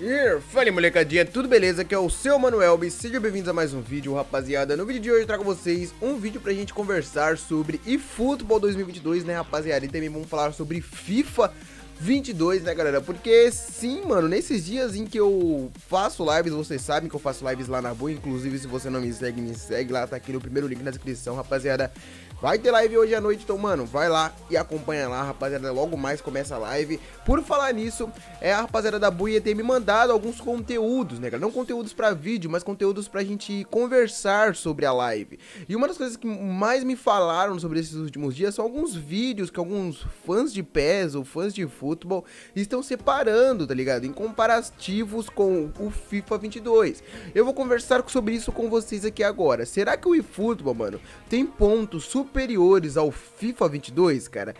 E fala molecadinha, tudo beleza? Aqui é o seu Manuelbe, sejam bem-vindos a mais um vídeo, rapaziada. No vídeo de hoje eu trago vocês um vídeo pra gente conversar sobre eFootball 2022, né rapaziada? E também vamos falar sobre FIFA 22, né galera? Porque sim, mano, nesses dias em que eu faço lives, vocês sabem que eu faço lives lá na boa. Inclusive se você não me segue, me segue lá, tá aqui no primeiro link na descrição, rapaziada Vai ter live hoje à noite, então, mano, vai lá e acompanha lá, rapaziada. Logo mais começa a live. Por falar nisso, é a rapaziada da Buia ter me mandado alguns conteúdos, né, cara? Não conteúdos pra vídeo, mas conteúdos pra gente conversar sobre a live. E uma das coisas que mais me falaram sobre esses últimos dias são alguns vídeos que alguns fãs de PES ou fãs de futebol estão separando, tá ligado? Em comparativos com o FIFA 22. Eu vou conversar sobre isso com vocês aqui agora. Será que o eFootball, mano, tem pontos super superiores ao FIFA 22, cara.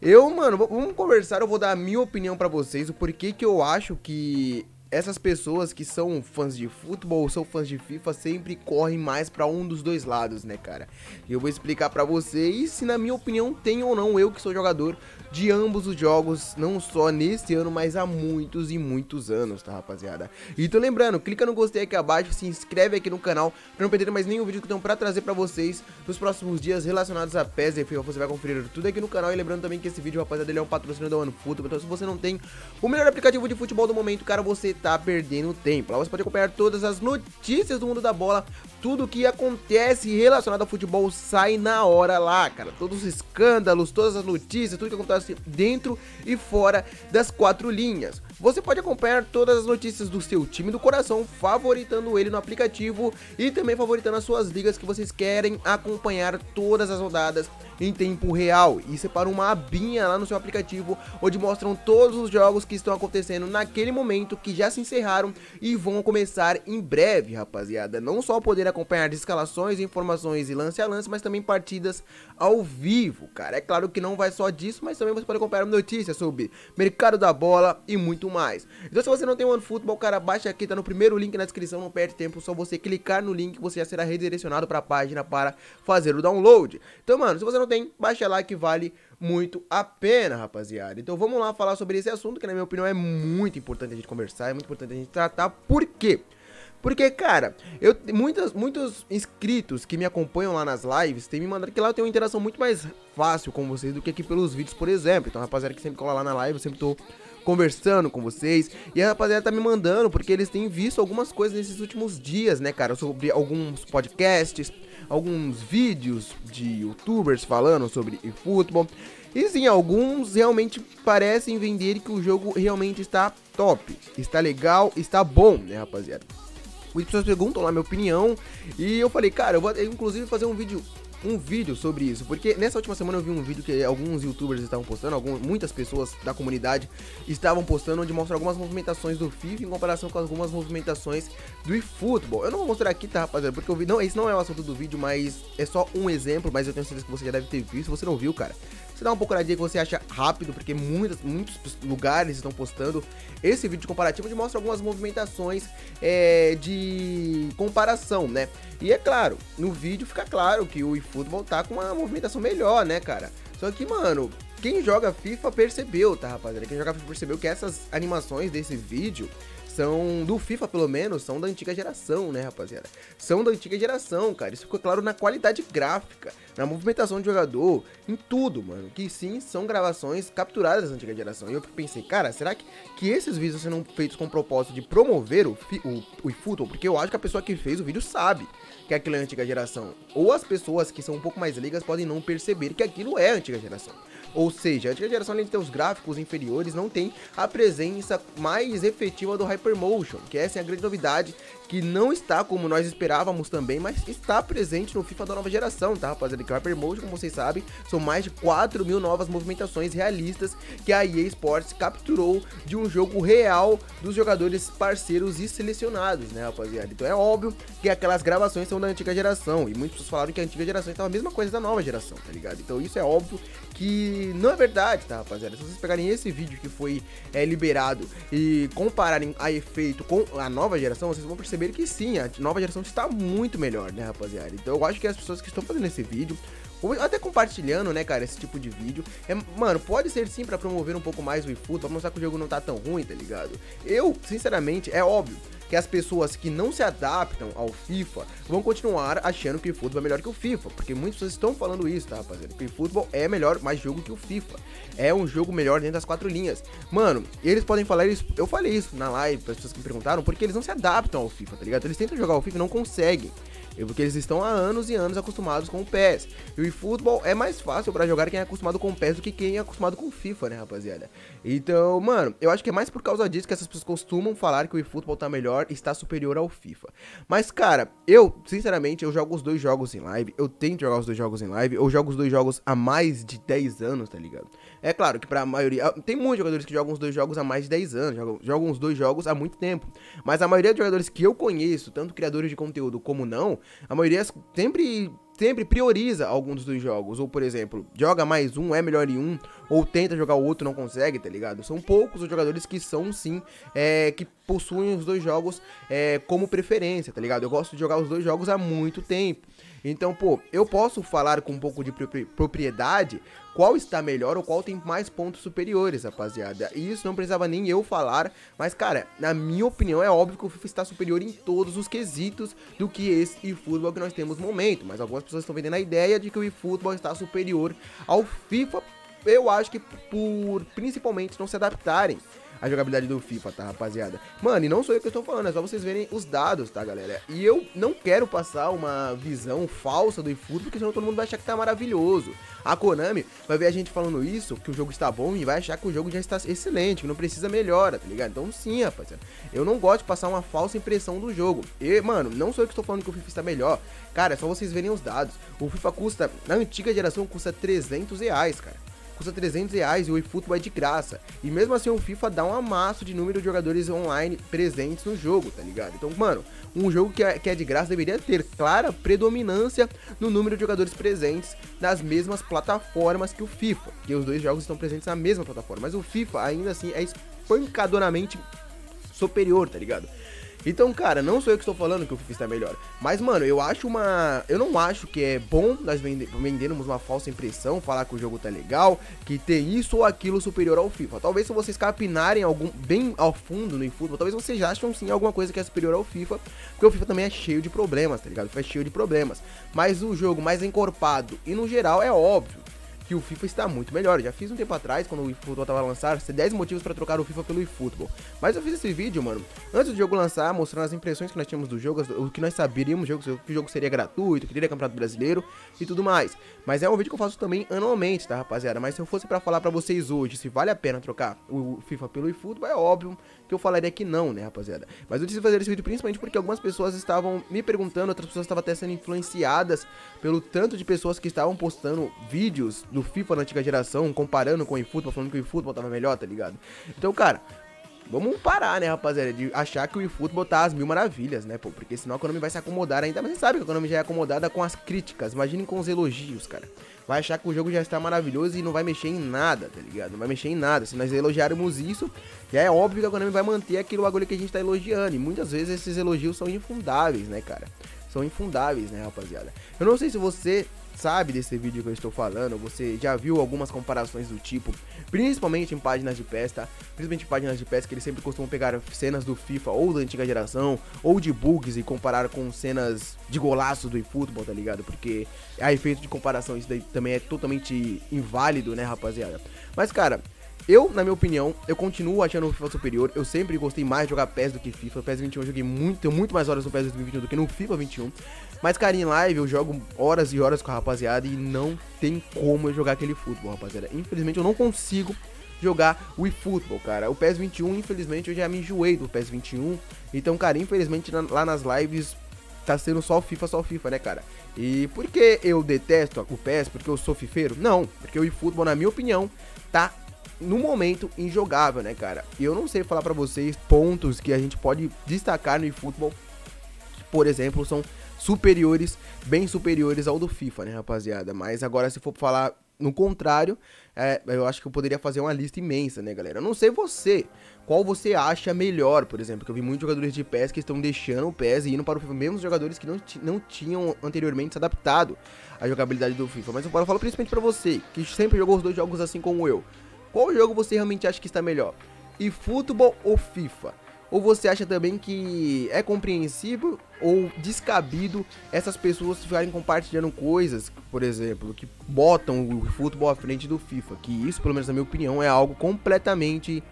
Eu, mano, vamos conversar, eu vou dar a minha opinião para vocês, o porquê que eu acho que essas pessoas que são fãs de futebol ou são fãs de FIFA sempre correm mais para um dos dois lados, né, cara? E eu vou explicar para vocês se na minha opinião tem ou não eu que sou jogador de ambos os jogos, não só nesse ano, mas há muitos e muitos anos, tá, rapaziada? E tô lembrando, clica no gostei aqui abaixo, se inscreve aqui no canal pra não perder mais nenhum vídeo que eu tenho pra trazer pra vocês nos próximos dias relacionados a PES e FIFA. Você vai conferir tudo aqui no canal e lembrando também que esse vídeo, rapaziada, ele é um patrocínio da OneFootball, então se você não tem o melhor aplicativo de futebol do momento, cara, você tá perdendo tempo. Lá você pode acompanhar todas as notícias do mundo da bola, tudo que acontece relacionado ao futebol sai na hora lá, cara. Todos os escândalos, todas as notícias, tudo que acontece dentro e fora das quatro linhas. Você pode acompanhar todas as notícias do seu time do coração, favoritando ele no aplicativo e também favoritando as suas ligas que vocês querem acompanhar todas as rodadas em tempo real e separa uma abinha lá no seu aplicativo onde mostram todos os jogos que estão acontecendo naquele momento que já se encerraram e vão começar em breve, rapaziada. Não só poder acompanhar escalações, informações e lance a lance, mas também partidas ao vivo, cara. É claro que não vai só disso, mas também você pode acompanhar notícias sobre mercado da bola e muito mais. Então se você não tem OneFootball, cara, baixa aqui, tá no primeiro link na descrição, não perde tempo, só você clicar no link, você já será redirecionado para a página para fazer o download. Então, mano, se você não tem, baixa lá que vale muito a pena, rapaziada. Então vamos lá falar sobre esse assunto, que na minha opinião é muito importante a gente conversar, é muito importante a gente tratar. Por quê? Porque, cara, eu muitas, muitos inscritos que me acompanham lá nas lives têm me mandado que lá eu tenho uma interação muito mais fácil com vocês do que aqui pelos vídeos, por exemplo. Então, rapaziada que sempre cola lá na live, eu sempre tô conversando com vocês. E a rapaziada tá me mandando, porque eles têm visto algumas coisas nesses últimos dias, né, cara? Sobre alguns podcasts, alguns vídeos de youtubers falando sobre futebol. E sim, alguns realmente parecem vender que o jogo realmente está top, está legal, está bom, né, rapaziada? Muitas pessoas perguntam lá minha opinião e eu falei, cara, eu vou inclusive fazer um vídeo um vídeo sobre isso, porque nessa última semana eu vi um vídeo que alguns youtubers estavam postando, algumas, muitas pessoas da comunidade estavam postando, onde mostra algumas movimentações do FIFA em comparação com algumas movimentações do eFootball. Eu não vou mostrar aqui, tá, rapaziada, porque eu vi, não, esse não é o assunto do vídeo, mas é só um exemplo, mas eu tenho certeza que você já deve ter visto, se você não viu, cara, você dá uma procuradinha que você acha rápido, porque muitas, muitos lugares estão postando esse vídeo comparativo onde mostra algumas movimentações é, de comparação, né? E é claro, no vídeo fica claro que o eFootball tá com uma movimentação melhor, né, cara? Só que, mano, quem joga FIFA percebeu, tá, rapaziada? Quem joga FIFA percebeu que essas animações desse vídeo são do FIFA, pelo menos, são da antiga geração, né, rapaziada? São da antiga geração, cara. Isso ficou claro na qualidade gráfica, na movimentação de jogador, em tudo, mano. Que sim, são gravações capturadas da antiga geração. E eu pensei, cara, será que, que esses vídeos são feitos com o propósito de promover o, o, o eFootball? Porque eu acho que a pessoa que fez o vídeo sabe que aquilo é antiga geração. Ou as pessoas que são um pouco mais ligas podem não perceber que aquilo é antiga geração. Ou seja, a antiga geração, além de ter os gráficos inferiores, não tem a presença mais efetiva do Hypermotion, que essa é a grande novidade, que não está como nós esperávamos também, mas está presente no FIFA da nova geração, tá, rapaziada? Que o Hypermotion, como vocês sabem, são mais de 4 mil novas movimentações realistas que a EA Sports capturou de um jogo real dos jogadores parceiros e selecionados, né, rapaziada? Então é óbvio que aquelas gravações são da antiga geração, e muitas pessoas falaram que a antiga geração estava a mesma coisa da nova geração, tá ligado? Então isso é óbvio que não é verdade, tá, rapaziada? Se vocês pegarem esse vídeo que foi é, liberado e compararem a efeito com a nova geração, vocês vão perceber que sim, a nova geração está muito melhor, né, rapaziada? Então eu acho que as pessoas que estão fazendo esse vídeo até compartilhando, né, cara, esse tipo de vídeo. É, mano, pode ser sim para promover um pouco mais o eFootball, pra mostrar que o jogo não tá tão ruim, tá ligado? Eu, sinceramente, é óbvio que as pessoas que não se adaptam ao FIFA vão continuar achando que o eFootball é melhor que o FIFA, porque muitas pessoas estão falando isso, tá, rapaziada? Que o eFootball é melhor, mais jogo que o FIFA. É um jogo melhor dentro das quatro linhas. Mano, eles podem falar isso, eu falei isso na live para as pessoas que me perguntaram, porque eles não se adaptam ao FIFA, tá ligado? Eles tentam jogar o FIFA e não conseguem. Porque eles estão há anos e anos acostumados com o PES. E o eFootball é mais fácil para jogar quem é acostumado com o PES do que quem é acostumado com o FIFA, né, rapaziada? Então, mano, eu acho que é mais por causa disso que essas pessoas costumam falar que o eFootball tá melhor está superior ao FIFA. Mas, cara, eu, sinceramente, eu jogo os dois jogos em live. Eu tento jogar os dois jogos em live. Eu jogo os dois jogos há mais de 10 anos, tá ligado? É claro que pra maioria. Tem muitos jogadores que jogam os dois jogos há mais de 10 anos. Jogam, jogam os dois jogos há muito tempo. Mas a maioria dos jogadores que eu conheço, tanto criadores de conteúdo como não, a maioria sempre sempre prioriza algum dos jogos. Ou, por exemplo, joga mais um, é melhor em um, ou tenta jogar o outro, não consegue, tá ligado? São poucos os jogadores que são, sim, é, que possuem os dois jogos é, como preferência, tá ligado? Eu gosto de jogar os dois jogos há muito tempo. Então, pô, eu posso falar com um pouco de propriedade qual está melhor ou qual tem mais pontos superiores, rapaziada. E isso não precisava nem eu falar, mas, cara, na minha opinião, é óbvio que o FIFA está superior em todos os quesitos do que esse eFootball que nós temos no momento. Mas algumas pessoas estão vendendo a ideia de que o eFootball está superior ao FIFA, eu acho que por principalmente não se adaptarem a jogabilidade do FIFA, tá, rapaziada? Mano, e não sou eu que estou falando, é só vocês verem os dados, tá, galera? E eu não quero passar uma visão falsa do eFootball, porque senão todo mundo vai achar que tá maravilhoso. A Konami vai ver a gente falando isso, que o jogo está bom, e vai achar que o jogo já está excelente, que não precisa melhora, tá ligado? Então sim, rapaziada. Eu não gosto de passar uma falsa impressão do jogo. E, mano, não sou eu que estou falando que o FIFA está melhor. Cara, é só vocês verem os dados. O FIFA custa, na antiga geração, custa 300 reais, cara custa 300 reais e o eFootball é de graça. E mesmo assim o FIFA dá um amasso de número de jogadores online presentes no jogo, tá ligado? Então, mano, um jogo que é, que é de graça deveria ter clara predominância no número de jogadores presentes nas mesmas plataformas que o FIFA, porque os dois jogos estão presentes na mesma plataforma. Mas o FIFA ainda assim é espancadoramente superior, tá ligado? Então, cara, não sou eu que estou falando que o FIFA está melhor. Mas, mano, eu acho uma. Eu não acho que é bom nós vende... vendermos uma falsa impressão, falar que o jogo tá legal, que tem isso ou aquilo superior ao FIFA. Talvez se vocês capinarem algum bem ao fundo no eFootball, talvez vocês acham sim alguma coisa que é superior ao FIFA, porque o FIFA também é cheio de problemas, tá ligado? O FIFA é cheio de problemas. Mas o jogo mais encorpado e no geral é óbvio que o FIFA está muito melhor. Eu já fiz um tempo atrás, quando o eFootball tava lançado, 10 motivos para trocar o FIFA pelo eFootball. Mas eu fiz esse vídeo, mano, antes do jogo lançar, mostrando as impressões que nós tínhamos do jogo, o que nós saberíamos, que o jogo seria gratuito, que teria campeonato brasileiro e tudo mais. Mas é um vídeo que eu faço também anualmente, tá, rapaziada? Mas se eu fosse para falar para vocês hoje se vale a pena trocar o FIFA pelo eFootball, é óbvio que eu falaria que não, né, rapaziada? Mas eu decidi fazer esse vídeo principalmente porque algumas pessoas estavam me perguntando, outras pessoas estavam até sendo influenciadas pelo tanto de pessoas que estavam postando vídeos do FIFA na antiga geração, comparando com o eFootball, falando que o eFootball tava melhor, tá ligado? Então, cara, Vamos parar, né, rapaziada, de achar que o eFootball tá às mil maravilhas, né, pô? Porque senão a Konami vai se acomodar ainda. Mas você sabe que a Konami já é acomodada com as críticas. Imaginem com os elogios, cara. Vai achar que o jogo já está maravilhoso e não vai mexer em nada, tá ligado? Não vai mexer em nada. Se nós elogiarmos isso, já é óbvio que a Konami vai manter aquele bagulho que a gente tá elogiando. E muitas vezes esses elogios são infundáveis, né, cara? São infundáveis, né, rapaziada? Eu não sei se você sabe desse vídeo que eu estou falando, você já viu algumas comparações do tipo, principalmente em páginas de PES, tá? Principalmente em páginas de PES que eles sempre costumam pegar cenas do FIFA ou da antiga geração, ou de bugs e comparar com cenas de golaços do eFootball, tá ligado? Porque a efeito de comparação isso daí também é totalmente inválido, né, rapaziada? Mas, cara, eu, na minha opinião, eu continuo achando o FIFA superior. Eu sempre gostei mais de jogar PES do que FIFA. PES 21 eu joguei muito, tenho muito mais horas no PES 2021 do que no FIFA 21. Mas, cara, em live eu jogo horas e horas com a rapaziada e não tem como eu jogar aquele futebol, rapaziada. Infelizmente eu não consigo jogar o eFootball, cara. O PES 21, infelizmente, eu já me enjoei do PES 21. Então, cara, infelizmente lá nas lives tá sendo só FIFA, só FIFA, né, cara? E por que eu detesto o PES? Porque eu sou fifeiro? Não, porque o eFootball, na minha opinião, tá no momento injogável, né, cara? E eu não sei falar para vocês pontos que a gente pode destacar no eFootball, que, por exemplo, são superiores, bem superiores ao do FIFA, né, rapaziada? Mas agora se for falar no contrário, é, eu acho que eu poderia fazer uma lista imensa, né, galera? Eu não sei você, qual você acha melhor, por exemplo, que eu vi muitos jogadores de PES que estão deixando o PES e indo para o FIFA, mesmo jogadores que não, não tinham anteriormente se adaptado à jogabilidade do FIFA. Mas eu falo principalmente para você, que sempre jogou os dois jogos assim como eu. Qual jogo você realmente acha que está melhor? E futebol ou FIFA? Ou você acha também que é compreensível ou descabido essas pessoas ficarem compartilhando coisas, por exemplo, que botam o futebol à frente do FIFA? Que isso, pelo menos na minha opinião, é algo completamente,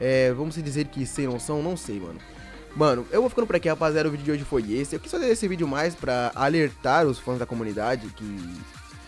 é, vamos dizer que sem noção, não sei, mano. Mano, eu vou ficando por aqui, rapaziada. O vídeo de hoje foi esse. Eu quis fazer esse vídeo mais pra alertar os fãs da comunidade que,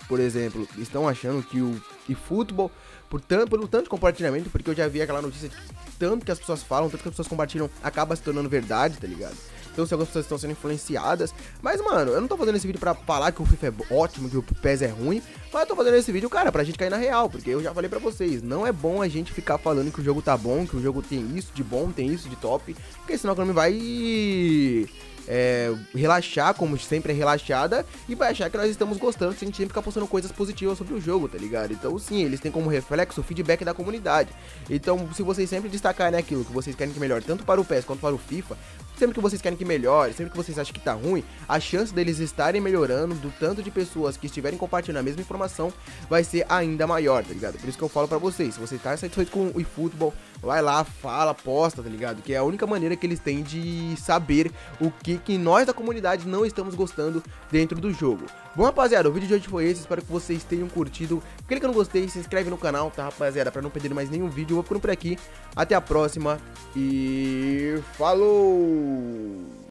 por exemplo, estão achando que o futebol por tanto, pelo tanto de compartilhamento, porque eu já vi aquela notícia tanto que as pessoas falam, tanto que as pessoas compartilham, acaba se tornando verdade, tá ligado? Então, se algumas pessoas estão sendo influenciadas. Mas, mano, eu não tô fazendo esse vídeo pra falar que o FIFA é ótimo, que o PES é ruim. Mas eu tô fazendo esse vídeo, cara, pra gente cair na real. Porque eu já falei pra vocês, não é bom a gente ficar falando que o jogo tá bom, que o jogo tem isso de bom, tem isso de top. Porque senão o nome vai é, relaxar, como sempre é relaxada, e vai achar que nós estamos gostando se a gente sempre ficar postando coisas positivas sobre o jogo, tá ligado? Então, sim, eles têm como reflexo o feedback da comunidade. Então, se vocês sempre destacarem aquilo que vocês querem que melhore, tanto para o PES quanto para o FIFA, sempre que vocês querem que melhore, sempre que vocês acham que tá ruim, a chance deles estarem melhorando, do tanto de pessoas que estiverem compartilhando a mesma informação, vai ser ainda maior, tá ligado? Por isso que eu falo pra vocês, se você tá satisfeito com o eFootball, vai lá, fala, posta, tá ligado? Que é a única maneira que eles têm de saber o que, que nós da comunidade não estamos gostando dentro do jogo. Bom, rapaziada, o vídeo de hoje foi esse, espero que vocês tenham curtido. Clica no gostei, se inscreve no canal, tá, rapaziada, pra não perder mais nenhum vídeo. Eu vou ficando por aqui, até a próxima e falou!